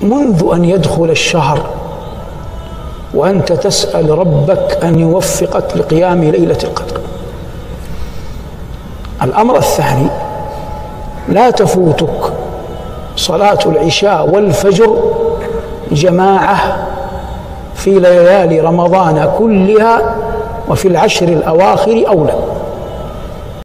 منذ أن يدخل الشهر وأنت تسأل ربك أن يوفقك لقيام ليلة القدر. الأمر الثاني لا تفوتك صلاة العشاء والفجر جماعة في ليالي رمضان كلها وفي العشر الأواخر أولى.